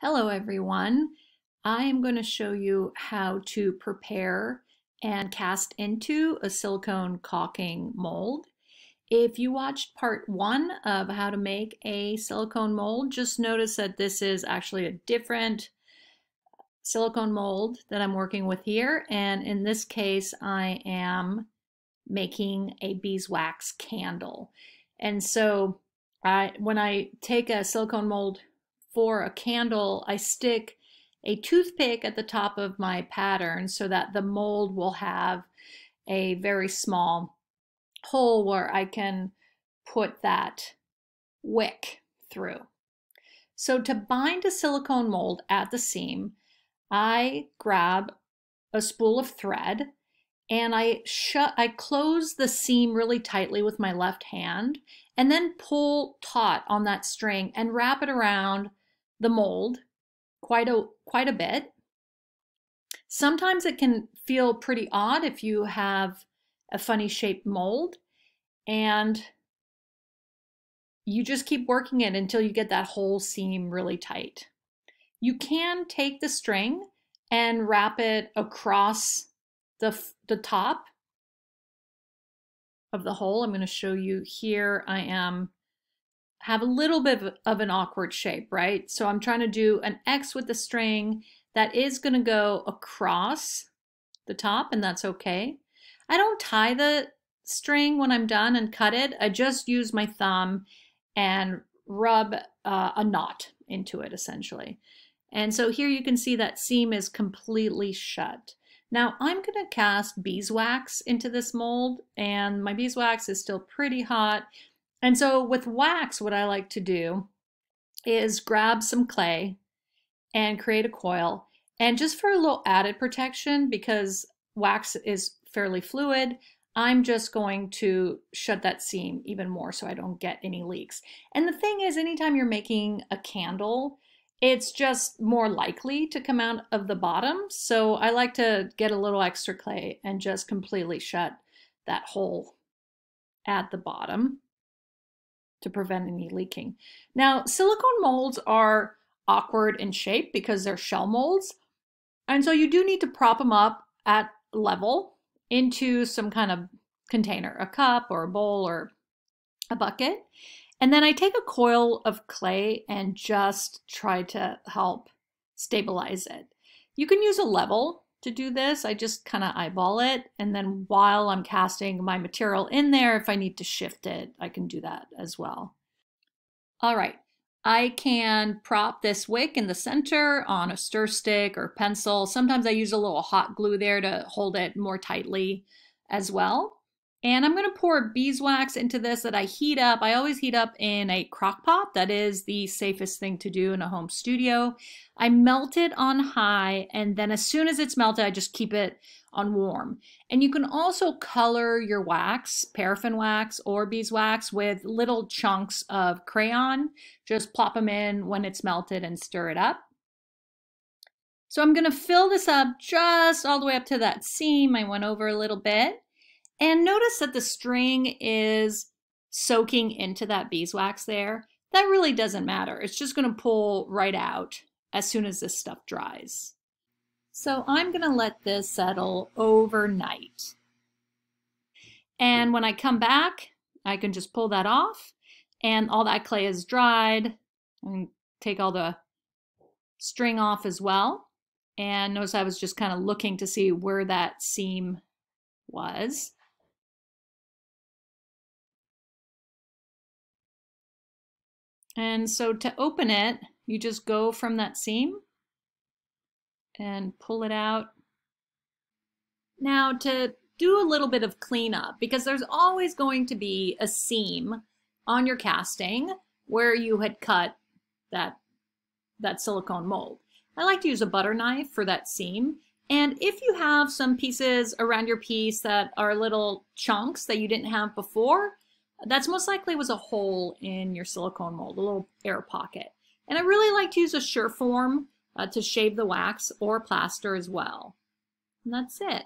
Hello everyone. I am going to show you how to prepare and cast into a silicone caulking mold. If you watched part one of how to make a silicone mold, just notice that this is actually a different silicone mold that I'm working with here. And in this case, I am making a beeswax candle. And so I, when I take a silicone mold for a candle, I stick a toothpick at the top of my pattern so that the mold will have a very small hole where I can put that wick through. So to bind a silicone mold at the seam, I grab a spool of thread and I shut I close the seam really tightly with my left hand and then pull taut on that string and wrap it around the mold quite a quite a bit. Sometimes it can feel pretty odd if you have a funny shaped mold and you just keep working it until you get that whole seam really tight. You can take the string and wrap it across the, the top of the hole. I'm going to show you here. I am have a little bit of an awkward shape, right? So I'm trying to do an X with the string that is going to go across the top and that's okay. I don't tie the string when I'm done and cut it. I just use my thumb and rub uh, a knot into it essentially. And so here you can see that seam is completely shut. Now I'm going to cast beeswax into this mold and my beeswax is still pretty hot. And so with wax, what I like to do is grab some clay and create a coil. And just for a little added protection, because wax is fairly fluid, I'm just going to shut that seam even more so I don't get any leaks. And the thing is, anytime you're making a candle, it's just more likely to come out of the bottom. So I like to get a little extra clay and just completely shut that hole at the bottom to prevent any leaking. Now, silicone molds are awkward in shape because they're shell molds. And so you do need to prop them up at level into some kind of container, a cup or a bowl or a bucket. And then I take a coil of clay and just try to help stabilize it. You can use a level to do this. I just kind of eyeball it. And then while I'm casting my material in there, if I need to shift it, I can do that as well. All right, I can prop this wick in the center on a stir stick or pencil. Sometimes I use a little hot glue there to hold it more tightly as well. And I'm going to pour beeswax into this that I heat up. I always heat up in a crock pot. That is the safest thing to do in a home studio. I melt it on high, and then as soon as it's melted, I just keep it on warm. And you can also color your wax, paraffin wax or beeswax, with little chunks of crayon. Just plop them in when it's melted and stir it up. So I'm going to fill this up just all the way up to that seam I went over a little bit. And notice that the string is soaking into that beeswax there. That really doesn't matter. It's just going to pull right out as soon as this stuff dries. So I'm going to let this settle overnight. And when I come back, I can just pull that off and all that clay is dried. And take all the string off as well. And notice I was just kind of looking to see where that seam was. And so to open it, you just go from that seam and pull it out. Now to do a little bit of cleanup, because there's always going to be a seam on your casting where you had cut that, that silicone mold. I like to use a butter knife for that seam. And if you have some pieces around your piece that are little chunks that you didn't have before, that's most likely was a hole in your silicone mold, a little air pocket. And I really like to use a Surform uh, to shave the wax or plaster as well. And that's it.